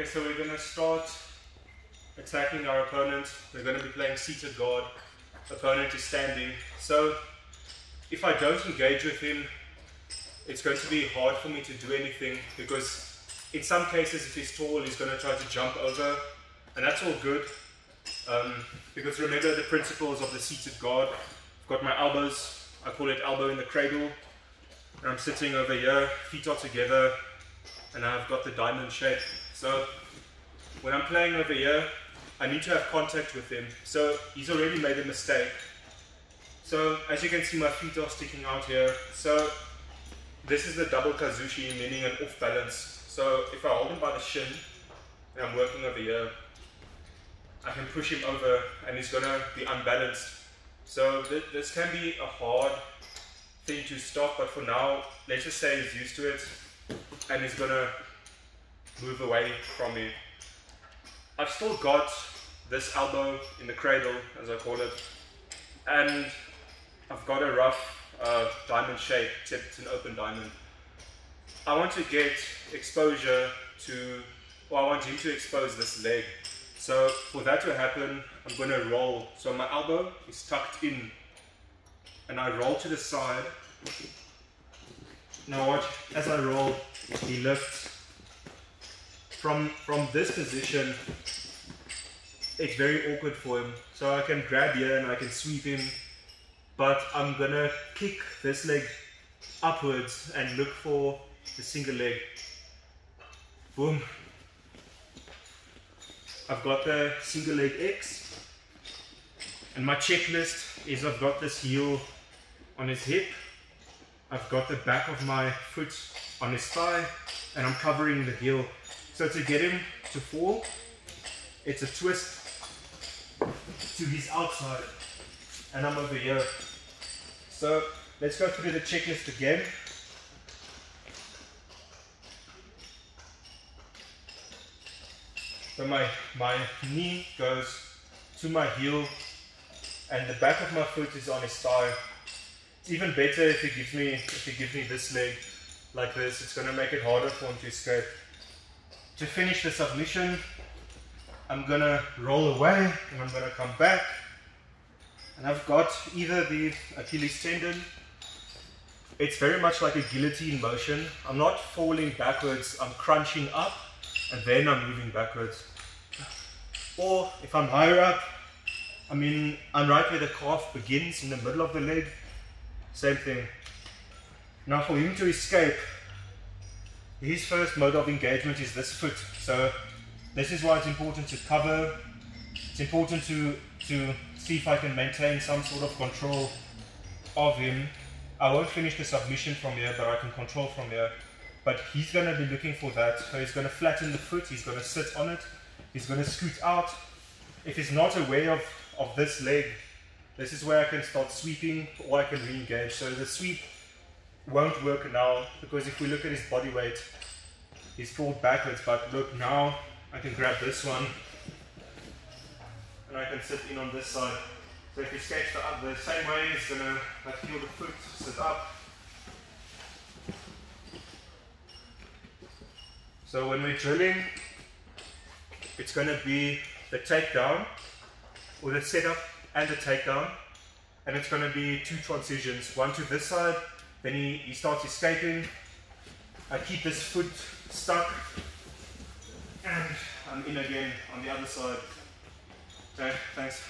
Okay, so we're gonna start attacking our opponent. We're gonna be playing seated guard. Opponent is standing. So if I don't engage with him, it's going to be hard for me to do anything because in some cases if he's tall he's going to try to jump over and that's all good um, because remember the principles of the seated guard I've got my elbows I call it elbow in the cradle and I'm sitting over here feet are together and I've got the diamond shape so when I'm playing over here I need to have contact with him so he's already made a mistake so as you can see my feet are sticking out here so this is the double kuzushi, meaning an off balance. So if I hold him by the shin and I'm working over here, I can push him over and he's gonna be unbalanced. So th this can be a hard thing to stop, but for now, let's just say he's used to it and he's gonna move away from me. I've still got this elbow in the cradle, as I call it, and I've got a rough uh, diamond shape, except it's an open diamond. I want to get exposure to, well, I want him to expose this leg. So for that to happen, I'm going to roll. So my elbow is tucked in, and I roll to the side. Now watch, as I roll, he lifts. From, from this position, it's very awkward for him. So I can grab here and I can sweep him but I'm gonna kick this leg upwards and look for the single leg. Boom. I've got the single leg X and my checklist is I've got this heel on his hip, I've got the back of my foot on his thigh and I'm covering the heel. So to get him to fall, it's a twist to his outside and I'm over here. So let's go through the checklist again. So my, my knee goes to my heel and the back of my foot is on his thigh. It's even better if he gives me if he gives me this leg like this. It's gonna make it harder for him to escape. To finish the submission, I'm gonna roll away and I'm gonna come back and I've got either the Achilles tendon, it's very much like a guillotine motion. I'm not falling backwards, I'm crunching up and then I'm moving backwards. Or if I'm higher up, I mean, I'm right where the calf begins in the middle of the leg, same thing. Now for him to escape, his first mode of engagement is this foot. So this is why it's important to cover. It's important to, to see if I can maintain some sort of control of him. I won't finish the submission from here, but I can control from here. But he's going to be looking for that. So he's going to flatten the foot, he's going to sit on it, he's going to scoot out. If he's not aware of, of this leg, this is where I can start sweeping or I can re-engage. So the sweep won't work now because if we look at his body weight, he's fallen backwards. But look, now I can grab this one and I can sit in on this side. So if you sketch the, the same way, it's going to like, feel the foot sit up. So when we're drilling, it's going to be the takedown, or the setup and the takedown, and it's going to be two transitions, one to this side, then he, he starts escaping, I keep his foot stuck, and I'm in again on the other side. Okay, thanks.